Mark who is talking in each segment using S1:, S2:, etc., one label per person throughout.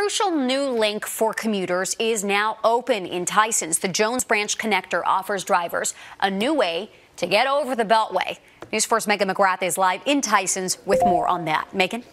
S1: crucial new link for commuters is now open in Tysons. The Jones Branch Connector offers drivers a new way to get over the Beltway. News 4's Megan McGrath is live in Tysons with more on that. Megan?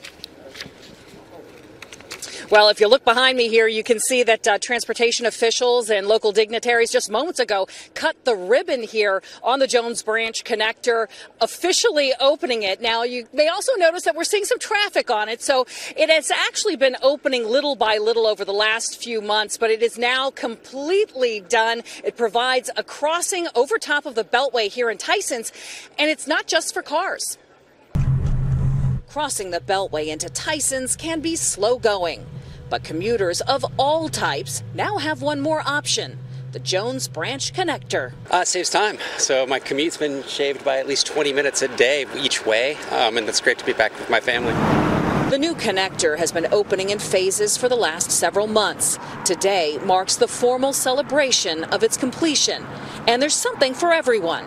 S2: Well, if you look behind me here, you can see that uh, transportation officials and local dignitaries just moments ago cut the ribbon here on the Jones Branch connector, officially opening it. Now, you may also notice that we're seeing some traffic on it. So it has actually been opening little by little over the last few months, but it is now completely done. It provides a crossing over top of the Beltway here in Tysons, and it's not just for cars. Crossing the Beltway into Tysons can be slow going, but commuters of all types now have one more option the Jones Branch Connector.
S3: Uh, saves time. So my commute's been shaved by at least 20 minutes a day each way, um, and it's great to be back with my family.
S2: The new connector has been opening in phases for the last several months. Today marks the formal celebration of its completion, and there's something for everyone.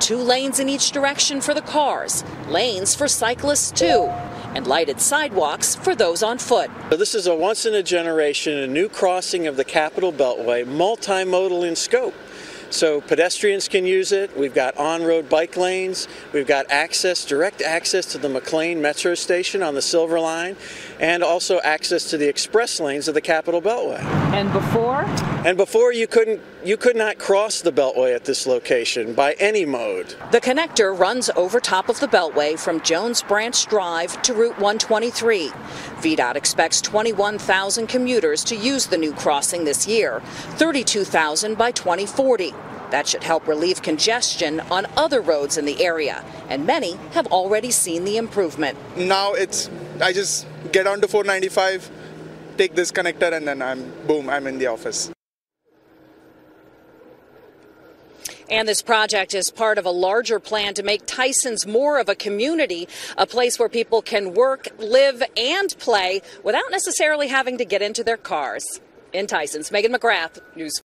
S2: Two lanes in each direction for the cars, lanes for cyclists too, and lighted sidewalks for those on foot.
S4: This is a once in a generation, a new crossing of the Capital Beltway, multimodal in scope. So pedestrians can use it. We've got on-road bike lanes. We've got access, direct access to the McLean Metro Station on the Silver Line, and also access to the express lanes of the Capital Beltway.
S2: And before?
S4: And before you couldn't, you could not cross the Beltway at this location by any mode.
S2: The connector runs over top of the Beltway from Jones Branch Drive to Route 123. VDOT expects 21,000 commuters to use the new crossing this year, 32,000 by 2040. That should help relieve congestion on other roads in the area, and many have already seen the improvement.
S5: Now it's, I just get onto 495, take this connector, and then I'm, boom, I'm in the office.
S2: And this project is part of a larger plan to make Tysons more of a community, a place where people can work, live, and play without necessarily having to get into their cars. In Tysons, Megan McGrath, News